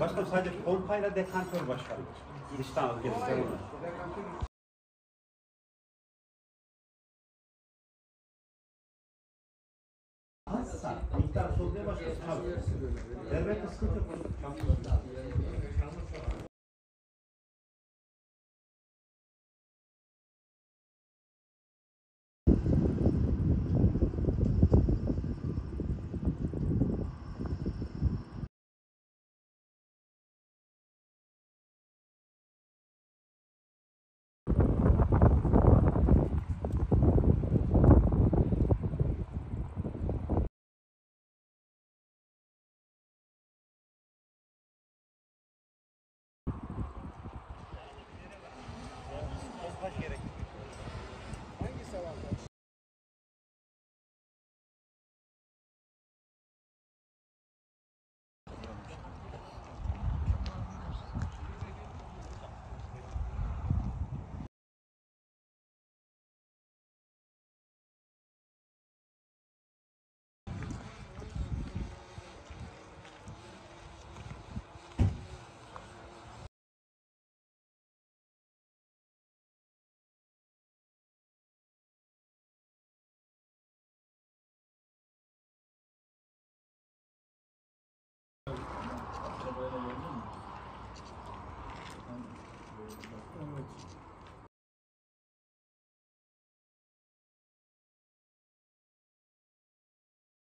Başkanım sadece pompayla dekantör başkanım. Dıştan al gelirler onlar. Azsa miktar solmaya başlasın. Devlette sıkıntı yok.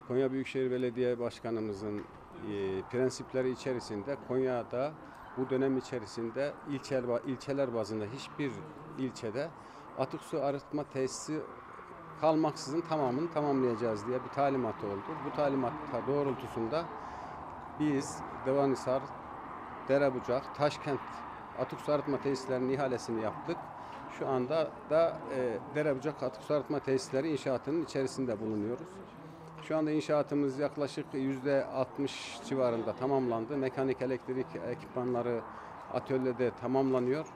Konya Büyükşehir Belediye Başkanımızın e, prensipleri içerisinde Konya'da bu dönem içerisinde ilçeler, ilçeler bazında hiçbir ilçede atık su arıtma tesisi kalmaksızın tamamını tamamlayacağız diye bir talimat oldu. Bu talimatta doğrultusunda biz Devanisar, Derebucak, Taşkent atık su arıtma tesislerinin ihalesini yaptık. Şu anda da e, Derebucak atık su arıtma tesisleri inşaatının içerisinde bulunuyoruz. Şu anda inşaatımız yaklaşık yüzde 60 civarında tamamlandı. Mekanik elektrik ekipmanları atölyede tamamlanıyor.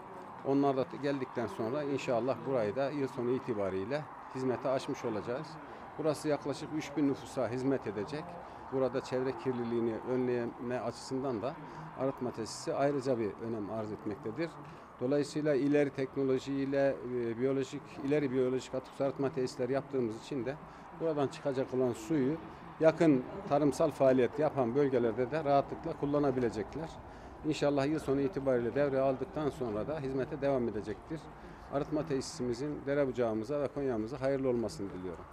Onlar da geldikten sonra inşallah burayı da yıl sonu itibariyle hizmete açmış olacağız. Burası yaklaşık 3000 nüfusa hizmet edecek. Burada çevre kirliliğini önleme açısından da arıtma tesisi ayrıca bir önem arz etmektedir. Dolayısıyla ileri teknolojiyle e, biyolojik ileri biyolojik atık arıtma tesisleri yaptığımız için de buradan çıkacak olan suyu yakın tarımsal faaliyet yapan bölgelerde de rahatlıkla kullanabilecekler. İnşallah yıl sonu itibariyle devre aldıktan sonra da hizmete devam edecektir. Arıtma tesisimizin Derebucağımıza ve Konya'mıza hayırlı olmasını diliyorum.